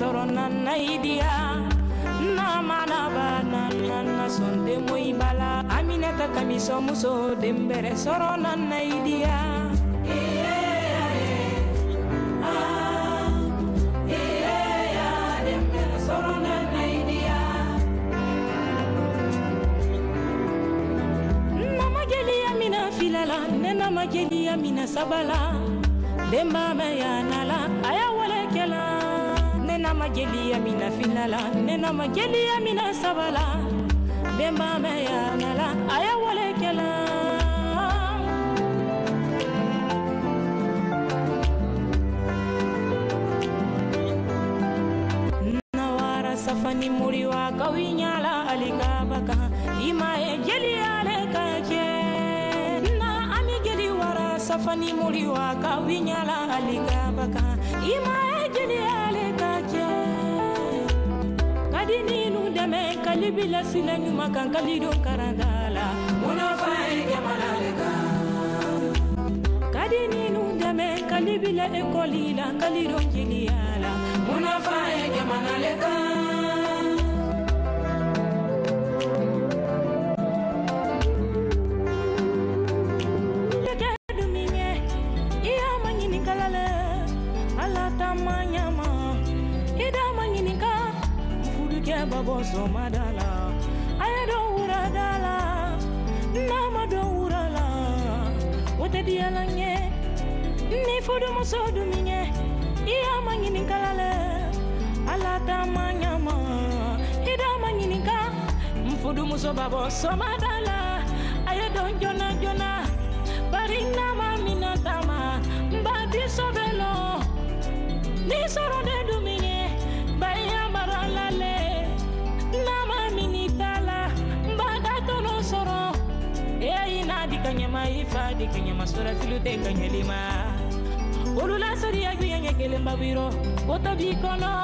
sɔrɔ na na i diya na mana ba na na na sɔn tɛ moyi bala. Aminata kamisɔn muso den bɛrɛ sɔrɔ na na i diya nama jeliya mina filala ne nama jeliya mina sabala. Denba mɛ yanala a ya wale kɛla ne nama jeliya mina filala ne nama jeliya mina sabala. Denba mɛ yanala a ya wale kɛla nawara safani muriwa kawiɲala alikabaka ima ye jeliyale ka kɛ na ami jeli wara safani muriwa kawiɲala alikabaka ima di ninnu dɛmɛ kali bi la sila ɲuman kan kali don karanta la munafa ye ya jamana le kan ka di ninnu dɛmɛ kali bi la ekɔli la kali don jeliya la munafa ye jamana ma idama fudukɛ ba bɔ sɔgɔmada la. A ye dɔn wurada la, n'a ma dɔn wura la, o tɛ diyala n ye. Ni fudumuso dumi ɲɛ, i y'a ma ɲininkala lɛ, Ala ta ma ɲa ma. I da ma ɲininka, n eyi na di kanyama ifa di kanyama sora filute kanyelima olula sariya guyanya kelemba biro kota bi kono